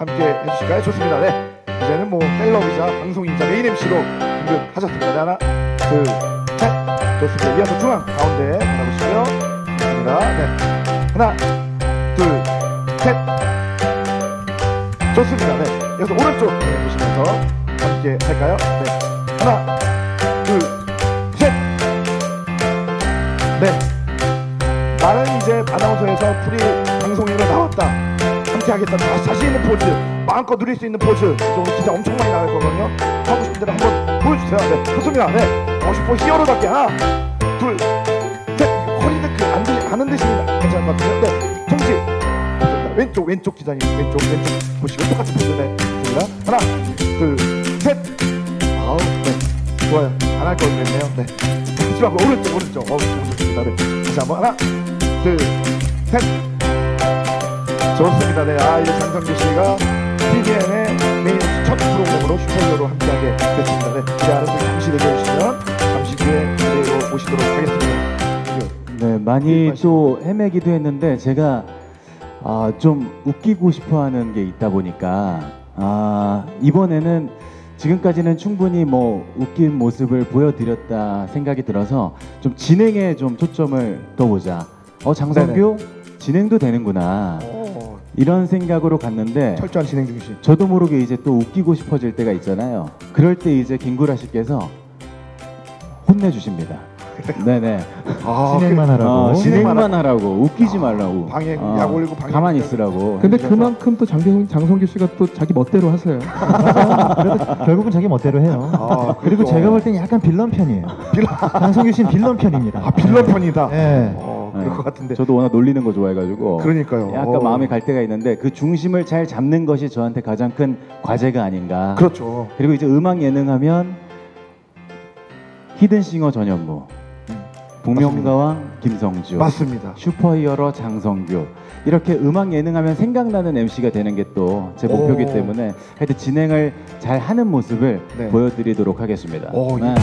함께 해주실까요? 좋습니다. 네. 이제는 뭐 셀럽이자 방송인이자 메인 MC로 등극하셨습니다. 네, 하나, 둘, 셋. 좋습니다. 이어서 중앙 가운데 바라보시고요. 좋습니다. 네. 하나, 둘, 셋. 좋습니다. 네. 이어서 오른쪽 네, 보시면서 함께 할까요? 네. 하나, 둘, 셋. 네. 나는 이제 아나운서에서 프리 방송인으로 나왔다. 함께 하겠다. 자, 자신 있는 포즈, 마음껏 누릴 수 있는 포즈. 이거 진짜 엄청 많이 나갈 거거든요. 하고 싶은 대로 한번 보여주세요. 네, 좋습니다. 네. 어, 슈퍼 히어로답게 하나, 둘, 셋. 허리는 그안 들, 안 흔드십니다. 괜찮은 것 같은데. 네, 정지. 왼쪽, 왼쪽 기자님, 왼쪽, 왼쪽 보시고 똑같은 포즈. 네, 좋습니다. 하나, 둘, 셋. 아우, 네. 좋아요. 안 할 걸 그랬네요. 네. 마지막 오른쪽, 오른쪽. 어우, 좋습니다. 네. 다시 한번 하나, 둘, 셋. 좋습니다. 네, 아 이제 장성규 씨가 TVN의 메인 첫 프로그램으로 슈퍼히어로 함께하게 됐습니다. 네, 제 아름다운 잠시 내려주시면 잠시 뒤에 무대로 오시도록 하겠습니다. 네, 많이 또 헤매기도 했는데 제가 아, 좀 웃기고 싶어하는 게 있다 보니까 아, 이번에는 지금까지는 충분히 뭐 웃긴 모습을 보여드렸다 생각이 들어서 좀 진행에 좀 초점을 둬보자. 어 장성규 진행도 되는구나 오, 이런 생각으로 갔는데 철저한 진행 중시. 저도 모르게 이제 또 웃기고 싶어질 때가 있잖아요. 그럴 때 이제 김구라 씨께서 혼내주십니다. 네네. 아, 진행만 그- 하라고. 어, 진행만 하라고 웃기지 아, 말라고 방해, 어, 약 올리고 방해 가만히. 있으라고 근데 그만큼 또 장성, 장성규 씨가 또 자기 멋대로 하세요. 그래도 결국은 자기 멋대로 해요. 아, 그리고 그렇죠. 제가 볼 땐 약간 빌런 편이에요. 장성규 씨는 빌런 편입니다. 아 빌런 편이다. 네. 어, 네. 그럴 것 같은데. 저도 워낙 놀리는 거 좋아해가지고 그러니까요. 약간 어. 마음이 갈 때가 있는데 그 중심을 잘 잡는 것이 저한테 가장 큰 과제가 아닌가 그렇죠. 그리고 이제 음악 예능하면 히든싱어 전현무 복면가왕 김성주 맞습니다. 슈퍼히어로 장성규 이렇게 음악 예능하면 생각나는 MC가 되는 게 또 제 목표이기 오. 때문에 하여튼 진행을 잘 하는 모습을 네. 보여드리도록 하겠습니다. 오, 네.